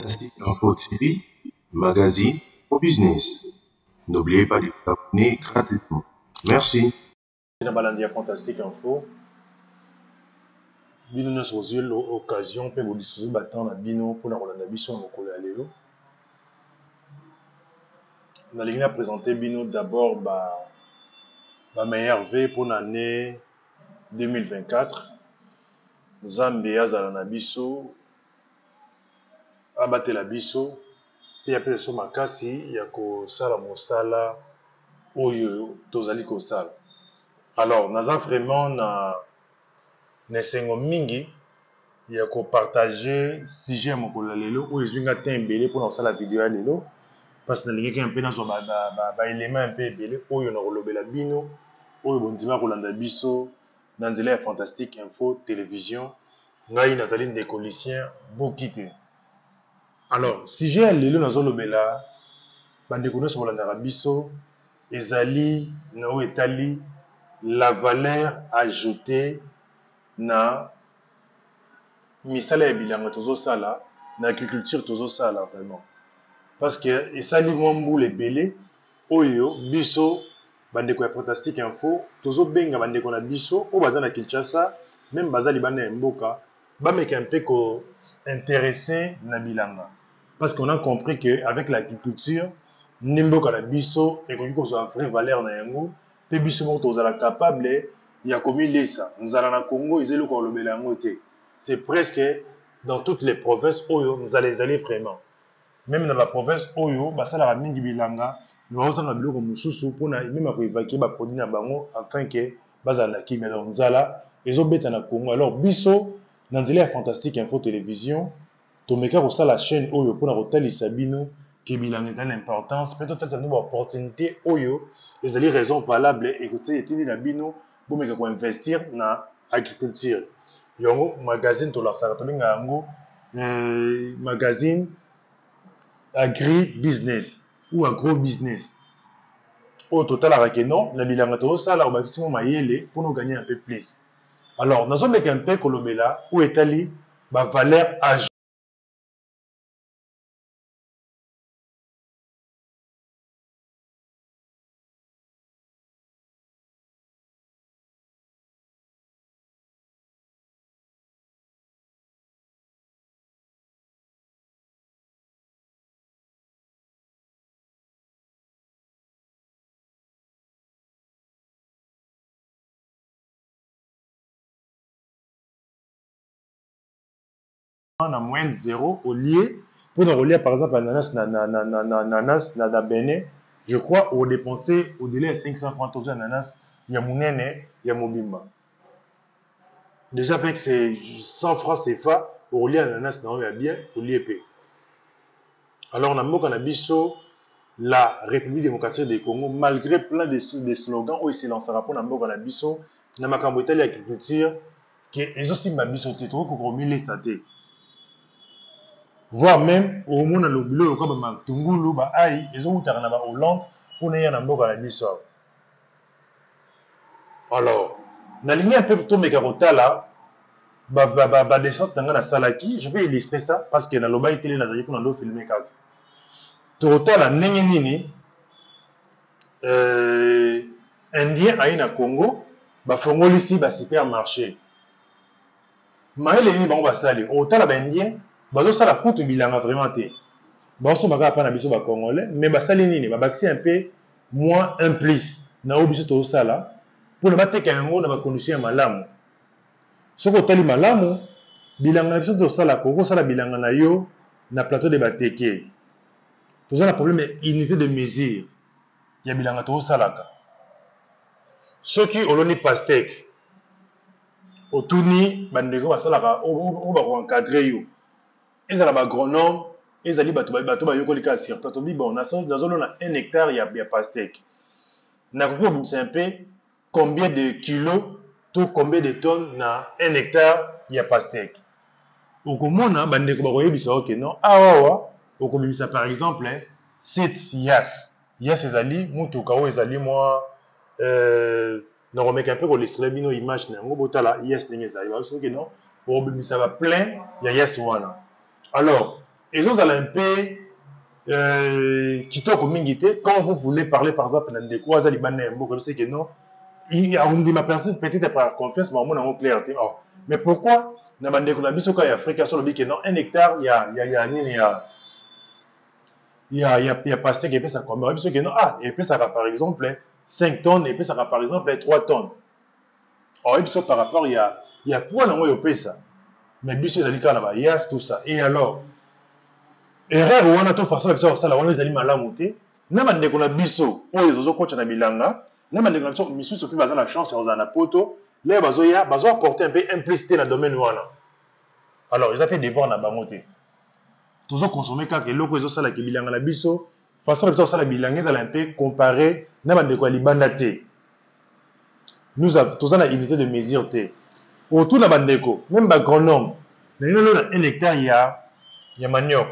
Fantastique Info TV, magazine au business. N'oubliez pas de vous abonner gratuitement. Merci. na balandi ya fantastique info bino nyonso kozwi occasion mpe bolisusu batemp na bino mpona kolanda biso na mokolo ya lelo nalingi na présente bino d'abord bameilleur v mpona année 2024 nzambe azala na biso abatela biso mpe apesa biso makasi ya kosala mosala oyo tozali kosala. Alors naza vraiment na na mingi ya kopartage sujet ya ya lelo oyo ezwi nga te ebele mpona kosala video ya lelo parce nalingaki mpe nazwa baelema mpe ebele oyo na bino oyo bondima kolanda biso na nzela ya fantastique info télévision. Ngai nazali alors sujet ya lelo nazolobela bandeko nyonso bolandaka biso ezali na oyo etali la valeur ajoutée na misala ya bilanga tozosala na agriculture tozosala vraiment. Parce que esali mwa mbula ebele oyo biso bandeko ya fantastique info tozobenga bandeko na biso oyo baza na kinshasa meme baza libanda ya mboka bameka mpe kointeresse na bilanga parce qu'on a compris que avec l'agriculture nde mboka na biso kozwa vraie valeur na yango mpe biso moko tozala capable ya nzala na congo c'est presque dans toutes les provinces oyo nzala ezali vraiment. Même na baprovince oyo basalaka mingi bilanga bazosanga biloko mosusu mpona meme ya baproduit bango afin ke bazala na kimia. Donc nzala ezobeta na congo. Alors biso na fantastique info télévision tomeka kosala chaîne oyo mpona kotalisa bino ke bilanga ezali na importance. Mpe totalisa bino baopportunité oyo ezali raison valable ekote etindi na bino bomeka koinvestir na agriculture. Yango magazine tolansaka tobenga yango euh, magazine agri business ou agro business oyo totalaka ke non na bilanga tozosala obakisi mo mayele mpona oganye un peu plus. Alors nazomeka mpe kolobela oyo etali bavaleur age na moyenne 0 au lieu mpona kolia par exemple ananas na, na, na, na, na, ananas na, na bene je crois odépense au-delà ya 500 francs tozwa ananas ya monene ya mobimba déjà avec c'est 100 francs CFA okolia ananas na oyo ya bien olie pe alors na mboka na biso la république démocratique du congo malgré plein de, de slogans oyo esilansaka mpona mboka na biso na makambo etali agriculture ke ezosimba biso te tokoki komilesa te voire même omona biloko lokola bamatungulu baai ezowutaka na bahollande mpona eya na mboka na biso awa alors nalingi mpe tomeka kotala badescente na ngai nasalaki je vais illustrer ça parce que nalobai tele nazali mpona ndo filme kaka tokotala ndenge nini euh, indien aye na congo bafongolisi basupermarché mayele nini bango basali okotala baindien bazosala kutu bilanga vraiment te baosombaka kaka mpa na biso bacongolais mais basali nini babakisi un peu moins plus na oyo biso tozosala mpona bateka yango na bacondition ya malamu soki otali malamu bilanga na biso tosalaka okosala bilanga na yo na plateau de bateke toza na problème ya unité de mesure ya bilanga tozosalaka soki oloni pasteke otuni bandeko basalaka oyo bakoencadre yo ezala bagronome ezali bato bayokoli kaka sur un hectare ya, ya pasteke nakoki kobimisa mpe combien de kilos to combien de tonnes na un hectare ya pasteke okomona bandeko bakoyebisa oke non okobimisa par exemple set yas. Yas euh, image na yango botala yes ndenge ezali. Basoki non okobimisa baplein ya wana alors ezozala peu euh, kitoko mingi quand vous voulez parler par exemple na ndeko aza libanda ya mboka ke non ondima personne peut-être par confiance bamona yango clair te oh. mais pourquoi na bandeko na biso ka ya afrika so olobi ke non un hectare ya, ya, ya nini ya ya, ya, ya pasteke epesaka combien oyebi soki non ah epesaka par exemple 5 tonnes epesaka par exemple 3 tonnes oyebi so par rapport ya ya poids nango oyo opesa mais biso ezali kaka na bayas tout ça et alors? Erreur wana to façon na biso ya kosala wana ezali malamu te. Na bandeko na biso oyo tozokotya na bilanga na bandeko na biso misusu mpe baza na chance ya kozala na poto. Leye bazoya bazoapporte mpe implicité na domaine wana. Alors eza mpe devoir na bango te. Tozokonsome kaka eloko ezosalaka bilanga na biso. Façon na biso kosala bilanga ezala mpe comparé na bandeko ya libanda te. Toza na unité de mesure te autour na bandeko même bagronome nalingi lelo na un hectare ya ya manioc.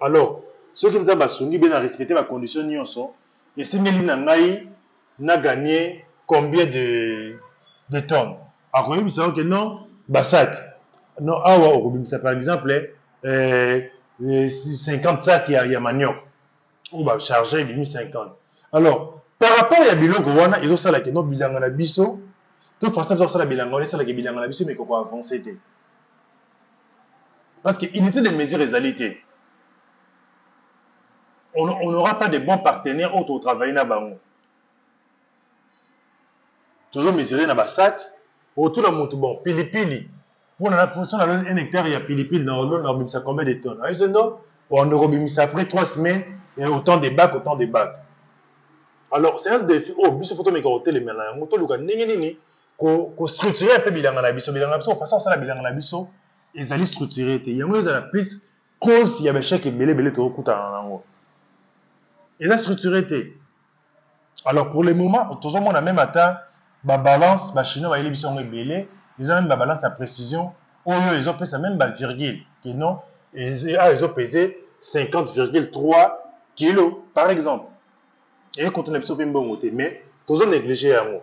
Alors soki nzambe asungi be na respecte bacondition nyonso esengeli na ngai na gagné combien de, de tonnes? Akoyebisa oke non? Basak non awa okobimisa par exemple euh, 50 sacs ya, ya manioc. Oyo bacharge ebimi 50 alors par rapport ya biloko wana ezosalaka no bilanga na biso to façon ezosala bilanga wana esalaka bilanga na biso mais ekoko avance te parce que unité de mesure ezali te on n'aura pas de bons partenaires oyo totravaille na bango tozomesure na basak otuna motu bon pilipili so naloni un hectare ya pilipili na oloni na kobimisa combien de tonnes? Ayise no on kobimisa après trois semaines autant de bac autant de bac alors c'est un défi. Oyo biso fo tomeka kotelemela yango toluka ndenge nini kostructure mpe bilanga na biso bilanga na biso kopasa kosala bilanga na biso ezali structure te yango ezala plus cause ya basheke ebele ebele tokokutana nango eza structuré te. Alors pour le moment tozomona même ata babalance bachinois bayeli biso yango ebele eza même babalance ya précision. Oyo ezopesa même bavirgule ke non awa ezopese 50,3 kilo par exemple. Ekotuna biso mpe mbongo te mais tozo néglige yango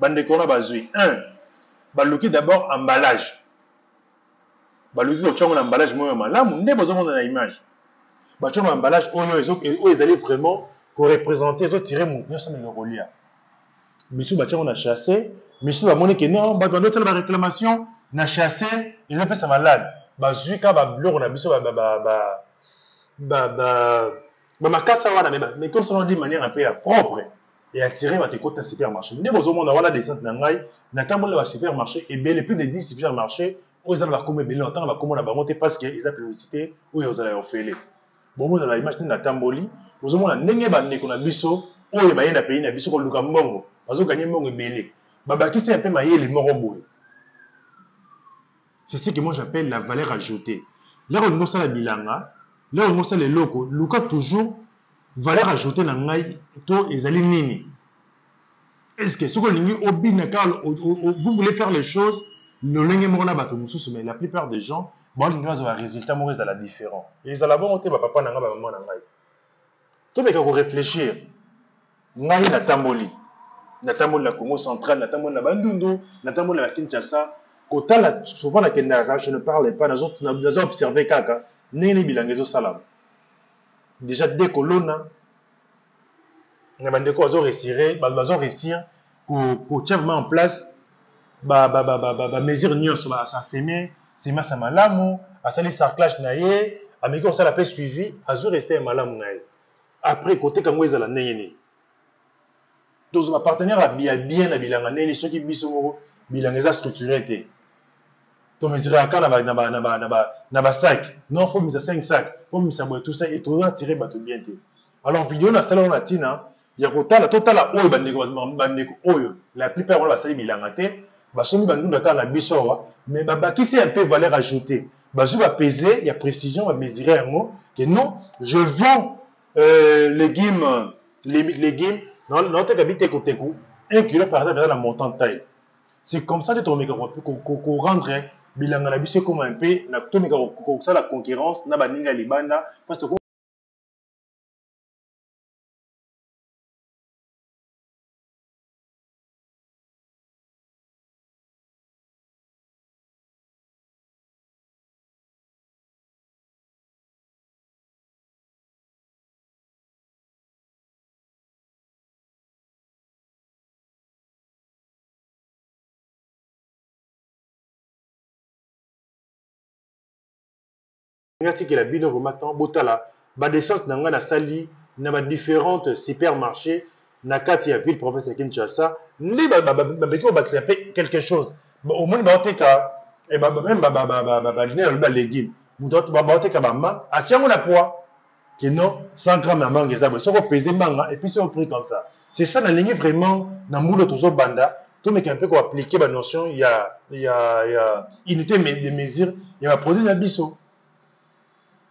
bandeko wana bazwi un baluki d'abord emballage. Baluki kotiango na emballage moko ya malamu nde bozomona na image. Bationgo emballage oyo oyo ezali vraiment koreprésente ezotire motu nyonso ndenge kolia misusu batiango na chasse misusu bamoni ke non bato bando otala baréclamation na chasse eza mpesa malade. Bazwi kaka babiloko na biso bamakasa wana mais kosona di manière mpe ya propre et attirer bato ekota supermarché. Nde bozomona wana descente basupermarché ebele plus de 10 supermarché oyo eza na bakoma ebele otanga bakoma na bango te parce que eza publicité oyo ozala ya ofele bomona na image nini natamboli bozomona ndenge bandeko na biso oyo baye na pays na biso koluka mbongo. Bazoganye mbongo ebele babakisi mpe mayele moko boye c'est ce que moi j'appelle la valeur ajoutée. Bilanga toujours valeur ajoutée na ngai to nini? Est ce que soki vous voulez faire les choses lolenge moko na bato mosusu mais la plupart des gens baolingi bazwa na ngai bamama na ngai. Tobeka korefléchir. Congo central natamboli na bandundu natamboli na kinshasa. Kotala souvent je ne parle pas. Kaka. Ndenge nini bilanga ezosalama? Déjà de kolona na bandeko bazoréussir kotia vraiment en place bamesure nyonso aseme semasa malamu asali sarclage na ye ameki kosala mpe suivi azwi reste ya malamu na ye. Après koteka yango ezala ndenge nini tozwa bapartenaire ya bien na bilanga ndenge soki biso moko bilanga eza structuré te tomesiraka na basac non fo misa 5 sac fo misa boye tout ça. Bato bien te alors video nasala ngo na ntina ya kotala totala oyo bandeko oyo la plupart wana basali bilanga te basombi bandunda kaka na biso awa mais babakisi un peu valeur ajoutée? Bazwi bapese ya précision non je vends euh, légume légume naoteka bitekuteku un kilo par exemple eza na taille. C'est comme ça nde tomeka korendre bilanga na biso ekoma mpe tomeka kosala concurrence na baninga libanda parce nga tikela bino vraimen ntan botala badescence na ngai nasali na badifférente supermarché na kati ya ville province ya kinshasa nde babeki kobakisa mpe quelque chose omoni baoteka meme baline alobi balégume moto baoteka bama atia yango na poids keno 100 gramme ya manga eza boye soki opese manga epuis soki prix comme ça c'est ça nalingi vraiment na mbula tozobanda tomeka mpe koaplike banotion ya unité de mesure ya baproduit na biso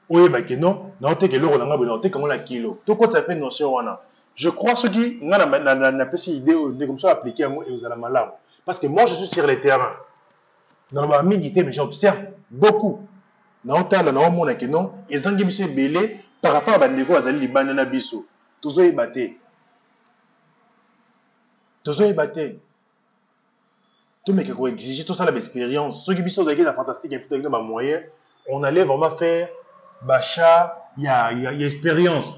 oyebake non naoteka eloko na ngai boye naoteka yango na kilo. Tokotisa mpe notion wana. Je crois soki ngai napesi idée oyo ndeko mosu aplike yango ekozala malamu parce que moi je suis sur le terrain. Nalobaka mingi te mais j'observe beaucoup. Naotala naomonake non ezangi biso ebele par rapport ya bandeko bazali libanda na biso. Tozoyeba te. Tozoyeba te. Tomeke koexige tosala baexpérience soki biso ozalaki na fantastique info na bamoyen on allait vraiment faire bacha ya, ya, ya expérience.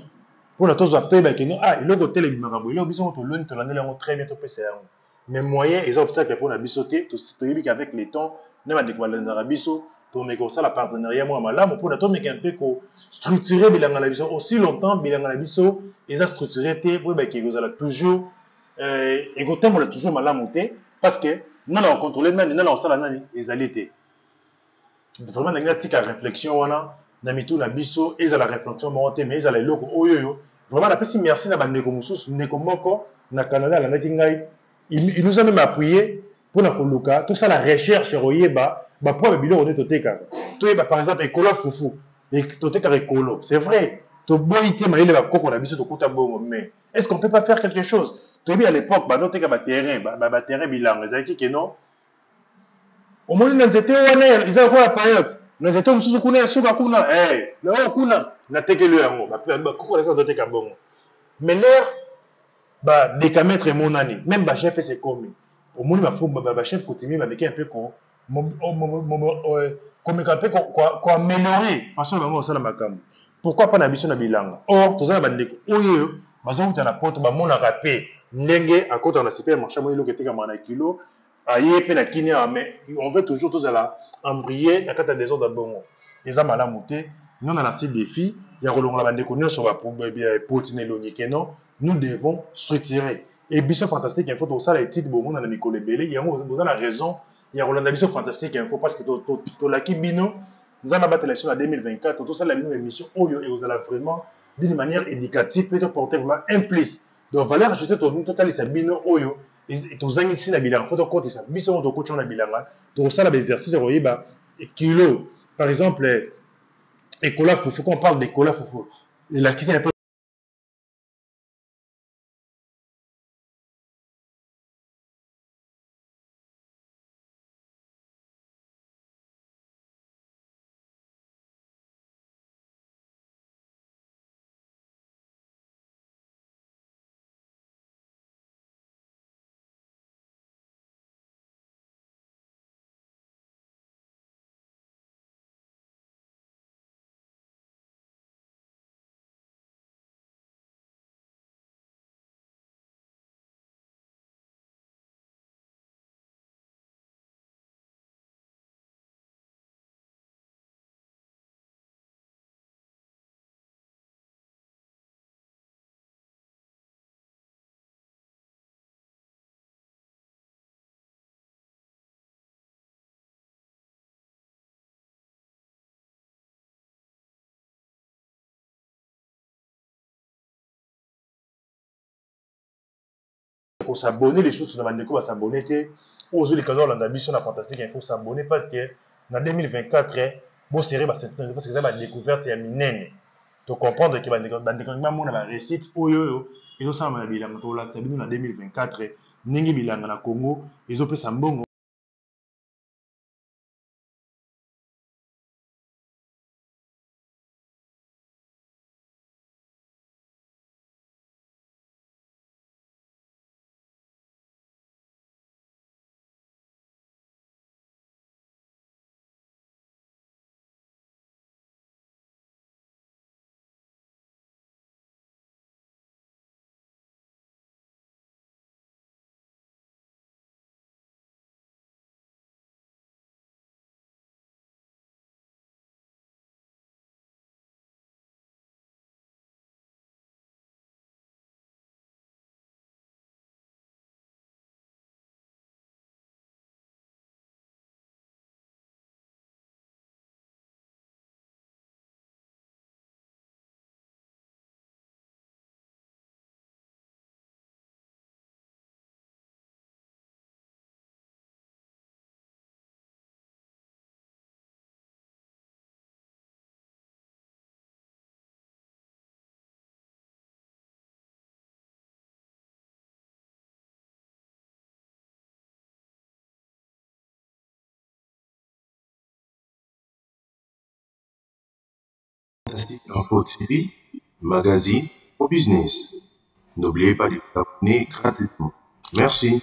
Mpona tozwa toyebaki no ah eloko telebimaka boye eloko biso ngo toloni tolandeli yango très bien topesa yango mais moyen eza obstacle mpona biso te toyebiki avec le temps na bandeko balandaka biso tomeka kosala partenariat na biso aussi longtemps bilanga na biso eza structure te toujours ekotambola toujours malamu te parce que nana kocontrole nani nana kosala nani vraiment ndenge natika réflexion na mitu na biso ezala réflexion moko te mais ezala eloko oyo oyo vraiment napesi merci na bandeko mosusu ndeko moko na canada alandaki ngai. Il nous a même appuyé mpona koluka. Tosala recherche koyeba bapoa babiloko nde totekaka toyeba par exemple ekolo fufu. Totekaka ekolo c'est vrai. Toboyi te mayele bakoko na biso tokuta bongo. Mais est ce qu'on peut pas faire quelque chose? Toyebi à l'époque bandoteka baterrain baterrain bilanga ezalaki keno omoni na nzete wana eza lokola payote na nzete mosusu kuna ya suka kuna. Kuna. Na biso bazoteka bongo mais lere badécametre emonani même bachef ese ekomi omoni bachef coutumier bameki mpe komeka mpe koaméliorer façon bango kosala makambo. Pourquoi pas na biso na bilanga? Or toza na bandeko. Oyo bazokuta na poto bamonaka mpe ndenge akotaka na supermarché amoni eloko etekamaka na kilo. Na awa mais on veut toujours tozala embrier na kati ya desordre ya bongo eza malamu te nous dans la défi il y a relonga bande connaître sur va potiner eh l'onique non? Nous devons structurer. Et biso fantastique info tout ça les titres bon dans Nicole Belé il y a vous la raison il y a Rolanda biso fantastique info parce que tout tout la kibino nous allons battre l'élection en 2024 tout ça la bino émission oyo et vous allez vraiment d'une manière éducative plutôt porter vraiment implice donc valeur ajoutée tout total ça bino oyo tozangisi na bilanga. Fo tokotisa biso ngo tokoti na bilanga. Tokosala koyeba kilo. Par exemple ekola fufu quand on parle kosabone lisusu na bandeko basabone te. Oyo ozoleka ozolanda biso na fantastique info sabone parce que na 2024 bosere parce que eza badécouverte ya minene. Tocomprendre ke bandeko bamona barécite oyo oyo ezosalama na bilanga tolakisa bino na 2024 ndenge bilanga na congo ezopesa mbongo Fantastique Info TV, magazine au business. N'oubliez pas de vous abonner gratuitement. Merci.